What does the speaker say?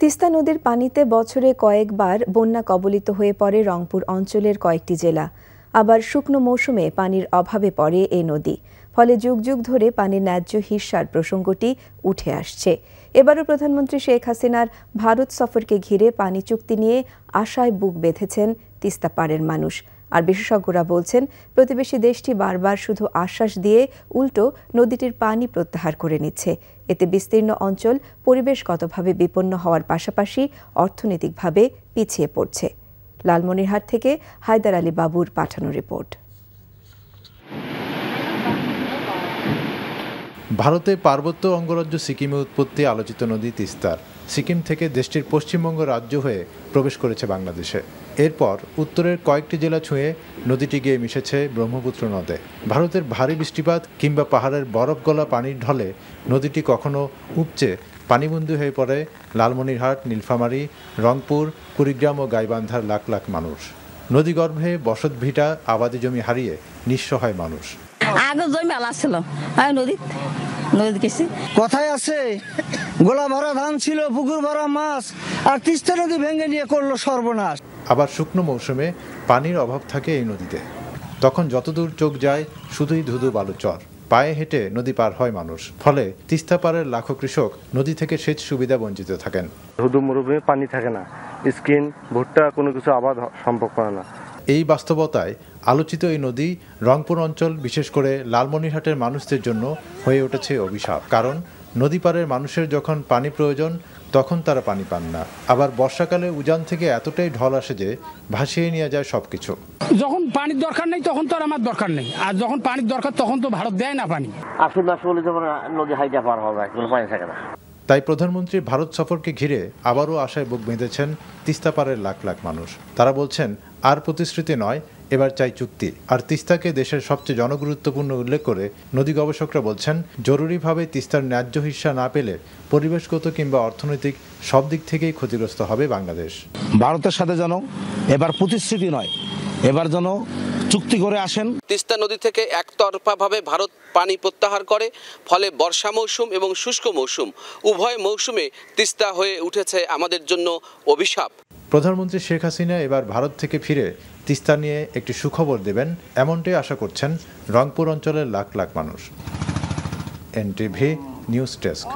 তিস্তা নদীর পানিতে বছরে কয়েকবার বন্যা কবলিত হয়ে পড়ে রংপুর অঞ্চলের কয়েকটি জেলা। আবার শুকনো মৌসুমে পানির অভাবে পড়ে এ নদী। ফলে যুগ যুগ ধরে পানির ন্যায্য হিস্যার প্রসঙ্গটি উঠে আসছে। এবারও প্রধানমন্ত্রী শেখ হাসিনার ভারত সফরকে ঘিরে পানি চুক্তি নিয়ে আশায় বুক বেঁধেছেন তিস্তা পাড়ের মানুষ। আর বিশেষজ্ঞরা বলছেন, প্রতিবেশী দেশটি বারবার শুধু আশ্বাস দিয়ে উল্টো নদীটির পানি প্রত্যাহার করে নিচ্ছে। এতে বিস্তীর্ণ অঞ্চল পরিবেশগতভাবে বিপন্ন হওয়ার পাশাপাশি অর্থনৈতিকভাবে পিছিয়ে পড়ছে। লালমনিরহাট থেকে হায়দার আলী বাবুর পাঠানো রিপোর্ট। ভারতে পার্বত্য অঙ্গরাজ্য সিকিমে উৎপত্তি আলোচিত নদী তিস্তার। সিকিম থেকে দেশটির পশ্চিমবঙ্গ রাজ্য হয়ে প্রবেশ করেছে বাংলাদেশে। এরপর উত্তরের কয়েকটি জেলা ছুঁয়ে নদীটি গিয়ে মিশেছে ব্রহ্মপুত্র নদে। ভারতের ভারী বৃষ্টিপাত কিংবা পাহাড়ের বরফ গলা পানির ঢলে নদীটি কখনো উপচে পানিবন্দী হয়ে পড়ে লালমনিরহাট, নীলফামারী, রংপুর, কুড়িগ্রাম ও গাইবান্ধার লাখ লাখ মানুষ। নদীগর্ভে বসত ভিটা আবাদি জমি হারিয়ে নিঃস্ব হয় মানুষ। আগে জমি মেলা ছিল। আমি নদীত গেছি। কথায় আছে গোলা ভরা ধান ছিল পুকুর ভরা মাছ আর তিস্তা নদী ভেঙে নিয়ে করল সর্বনাশ। আবার শুকনো মৌসুমে পানির অভাব থাকে এই নদীতে। তখন যতদূর চোখ যায় শুধুই ধুধু বালুচর পায়ে হেঁটে নদী পার হয় মানুষ। ফলে তিস্তা পাড়ের লাখো কৃষক নদী থেকে সেচ সুবিধা বঞ্চিত থাকেন। হুদু মরুভূমি পানি থাকে না। স্কিন ভুট্টা কোনো কিছু আবাদ সম্ভব করে না। এই বাস্তবতায় আলোচিত এই নদী রংপুর অঞ্চল বিশেষ করে লালমনিরহাটের মানুষদের জন্য হয়ে উঠেছে অভিশাপ। কারণ নদী পাড়ের মানুষের যখন পানি প্রয়োজন তখন তারা পানি পান না। আবার বর্ষাকালে উজান থেকে এতটাই ঢল আসে যে ভাসিয়ে নিয়ে যায় সবকিছু। যখন পানির দরকার নেই তখন তো আর আমার দরকার নেই। আর যখন পানির দরকার তখন তো ভারত দেয় না পানি। আশ্বিন মাস হলে যখন নদী হাইটা পার হবে কোনো পানি থাকে না। তাই প্রধানমন্ত্রীর ভারত সফরকে ঘিরে আবারও আশায় বুক বেঁধেছেন তিস্তাপাড়ের লাখ লাখ মানুষ। তারা বলছেন, আর প্রতিশ্রুতি নয়, এবার চাই চুক্তি। আর তিস্তাকে দেশের সবচেয়ে জনগুরুত্বপূর্ণ উল্লেখ করে নদী গবেষকরা বলছেন, জরুরিভাবে তিস্তার ন্যায্য হিস্সা না পেলে পরিবেশগত কিংবা অর্থনৈতিক সব দিক থেকেই ক্ষতিগ্রস্ত হবে বাংলাদেশ। ভারতের সাথে যেন এবার প্রতিশ্রুতি নয়, এবার যেন চুক্তি করে আসেন। তিস্তা নদী থেকে একতরফাভাবে ভারত পানি প্রত্যাহার করে ফলে বর্ষা মৌসুম এবং শুষ্ক মৌসুম উভয় মৌসুমে তিস্তা হয়ে উঠেছে আমাদের জন্য অভিশাপ। প্রধানমন্ত্রী শেখ হাসিনা এবার ভারত থেকে ফিরে তিস্তা নিয়ে একটি সুখবর দেবেন এমনটাই আশা করছেন রংপুর অঞ্চলের লাখ লাখ মানুষ। NTV news desk.